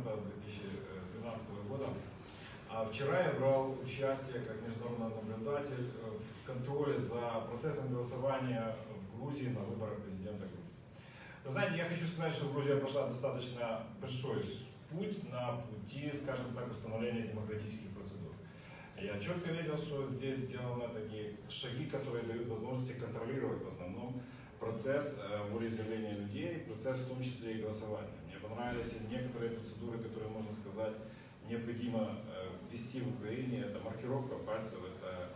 парламента с 2012 года. А вчера я брал участие как международный наблюдатель в контроле за процессом голосования в Грузии на выборах президента Грузии. Вы знаете, я хочу сказать, что Грузия прошла достаточно большой путь на пути, скажем так, установления демократических процедур. Я четко видел, что здесь сделаны такие шаги, которые дают возможности контролировать в основном процесс э, волеизъявления людей, процесс в том числе и голосования. Мне понравились некоторые процедуры, которые, можно сказать, необходимо э, ввести в Украине. Это маркировка пальцев, это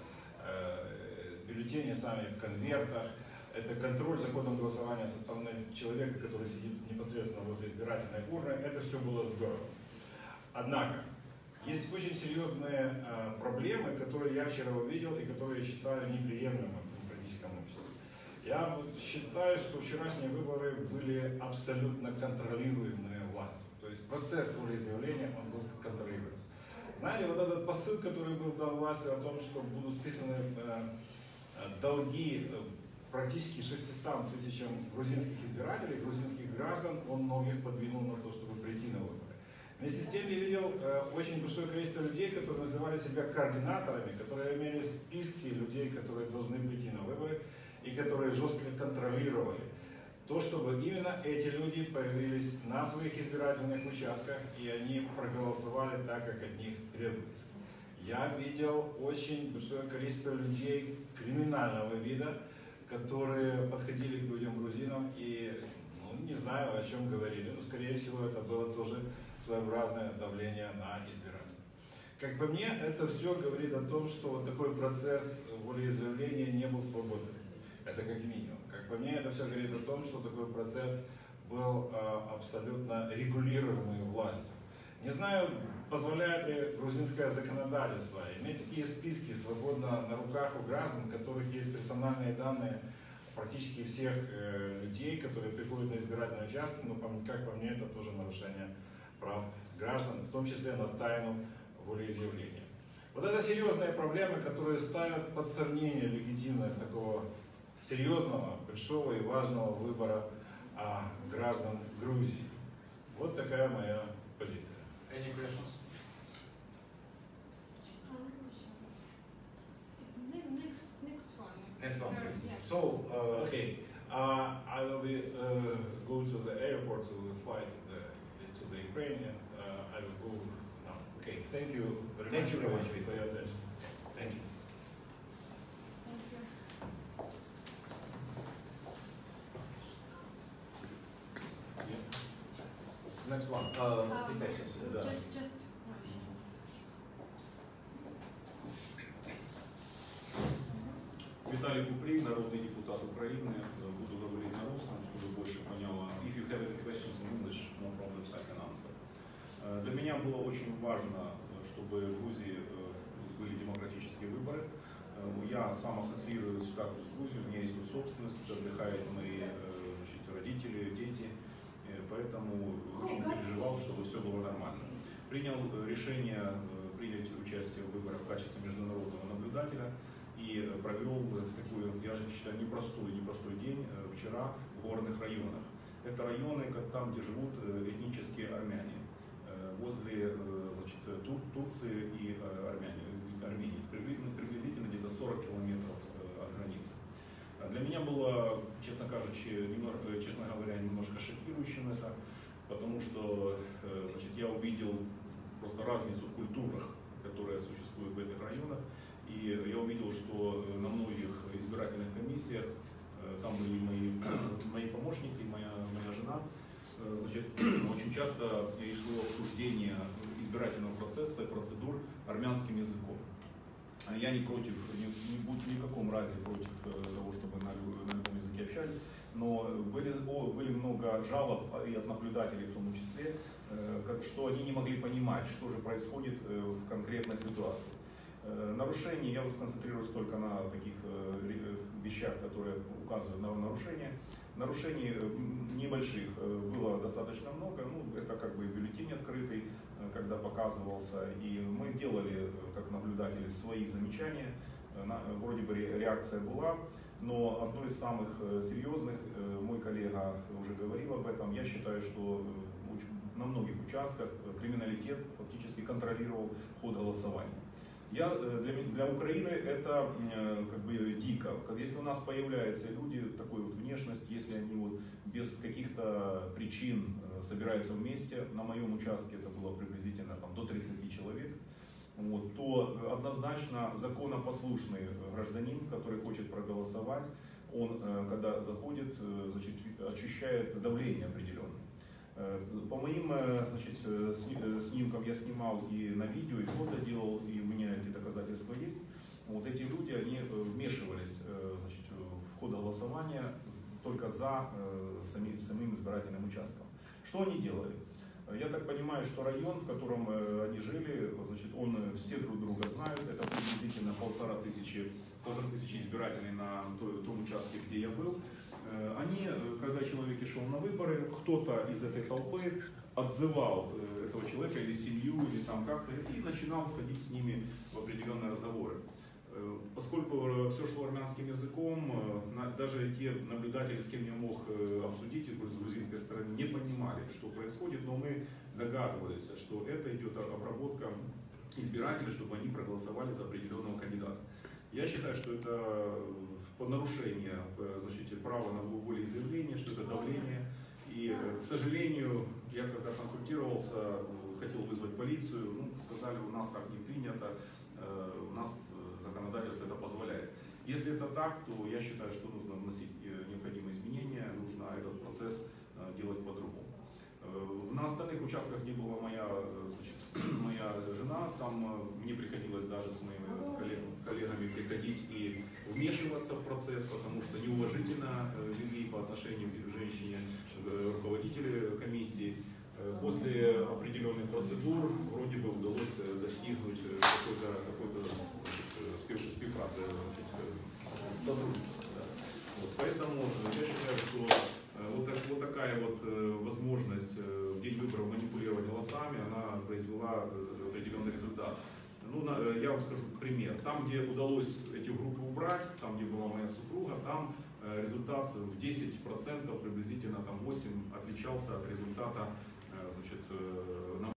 э, бюллетени сами в конвертах, это контроль законного голосования со стороны человека, который сидит непосредственно возле избирательной урны. Это все было здорово. Однако, есть очень серьезные проблемы, которые я вчера увидел и которые я считаю неприемлемыми в обществе. Я считаю, что вчерашние выборы были абсолютно контролируемые властью. То есть процесс волеизъявления он был контролируем. Знаете, вот этот посыл, который был дан властью о том, что будут списаны э, долги практически 600 тысячам грузинских избирателей, грузинских граждан, он многих подвинул на то, чтобы прийти на выборы. Вместе с тем я видел э, очень большое количество людей, которые называли себя координаторами, которые имели списки людей, которые должны прийти на выборы и которые жестко контролировали то, чтобы именно эти люди появились на своих избирательных участках и они проголосовали так, как от них требуется. Я видел очень большое количество людей криминального вида, которые подходили к людям-грузинам и, ну, не знаю, о чем говорили, но, скорее всего, это было тоже своеобразное давление на избирателей. Как по мне, это все говорит о том, что вот такой процесс волеизъявления не был свободным. Это как минимум. Как по мне, это все говорит о том, что такой процесс был э, абсолютно регулируемый властью. Не знаю, позволяет ли грузинское законодательство иметь такие списки свободно на руках у граждан, у которых есть персональные данные практически всех э, людей, которые приходят на избирательные участки, но как по мне это тоже нарушение прав граждан, в том числе на тайну волеизъявления. Вот это серьезные проблемы, которые ставят под сомнение легитимность такого серьезного, большого и важного выбора а, граждан Грузии. Вот такая моя позиция. Any questions? Next, next one. Next one, please. Yes. So, uh, Okay, uh, I will be, uh, go to the airport to fly to the, to the Ukraine and uh, I will go now. Okay, thank you very Thank much you very for, much, for your attention. thank you. Thank you. Um, представьтесь. Да. Just, just. Виталий Куприй, народный депутат Украины. Буду говорить на русском, чтобы больше поняла. If you have any questions in English, no problems, I can answer. Э, Для меня было очень важно, э, чтобы в Грузии э, были демократические выборы. Я сам ассоциируюсь также с Грузией, у меня есть тут собственность, отдыхают мои значит, родители, дети, поэтому очень переживал, чтобы все было нормально. Принял э, решение э, принять участие в выборах в качестве международного наблюдателя и провел такую, я считаю, непростой, непростой день э, вчера в горных районах. Это районы, там, где живут этнические армяне, возле значит, Тур- Турции и Армянии, Армении, приблизительно, приблизительно где-то 40 километров э, от границы. А Для меня было, честно кажучи, немного, э, честно говоря, немножко шокирующим это, потому что э, значит, я увидел просто разницу в культурах, которая существует в этих районах. И я увидел, что э, на многих избирательных комиссиях, там были мои, мои помощники, моя, моя жена, значит, очень часто и шло обсуждение избирательного процесса, процедур армянским языком. А Я не против, ни, ни, будь- ни в каком разе против э, того, чтобы на, на любом языке общались, но были, о, были много жалоб а, и от наблюдателей в том числе, э, что они не могли понимать, что же происходит э, в конкретной ситуации. Нарушений, я сконцентрируюсь только на таких вещах, которые указывают на нарушения. Нарушений э, небольших э, было достаточно много, ну, это как бы бюллетень открытый, э, когда показывался, и мы делали, как наблюдатели, свои замечания, вроде бы ре- реакция была, но одно из самых серьезных, мой коллега уже говорил об этом, я считаю, что на многих участках криминалитет фактически контролировал ход голосования. Я, для, для Украины это как бы дико. Если у нас появляются люди такой вот вот без каких-то причин э, собираются вместе, на моем участке это было приблизительно там, до 30 человек, вот, то однозначно законопослушный гражданин, который хочет проголосовать, он, э, когда заходит, э, значит, ощущает давление определенное. По моим значит, сни- снимкам я снимал и на видео, и фото делал, и у меня эти доказательства есть. Вот эти люди, они вмешивались значит, в ход голосования только за э, сами- самим избирательным участком. Что они делали? Я так понимаю, что район, в котором э, они жили, значит, он э, все друг друга знают. Это приблизительно полтора тысячи, полтора тысячи избирателей на том участке, где я был. Они, когда человек шел на выборы, кто-то из этой толпы отзывал этого человека или семью, или там как-то, и начинал входить с ними в определенные разговоры. Э, Поскольку все шло армянским языком, э, даже те наблюдатели, с кем я мог э, обсудить с грузинской стороны, не понимали, что происходит, но мы догадывались, что это идет обработка избирателей, чтобы они проголосовали за определенного кандидата. Я считаю, что это по нарушение э, значит, права на волеизъявление, что это давление. И, э, к сожалению, я когда консультировался, э, хотел вызвать полицию, ну, сказали, у нас так не принято, Если это так, то я считаю, что нужно вносить э, необходимые изменения, нужно этот процесс э, делать по-другому. Э, На остальных участках, где была моя, значит, моя жена, там мне приходилось даже с моими коллег- коллегами приходить и вмешиваться в процесс, потому что неуважительно вели по отношению к женщине руководители комиссии. После определенных процедур вроде бы удалось э, достигнуть э, какой-то какой-то, значит, э, спев- співпраці, значит, э, сотрудничества. да. Вот, поэтому э, я считаю, что э, вот, так- вот такая вот э, возможность э, в день выборов манипулировать голосами, она э, определенный результат. Ну, э, я вам скажу пример. Там, где удалось эти группы убрать, там, где была моя супруга, там э, результат в 10% приблизительно, там 8 отличался от результата э, значит, на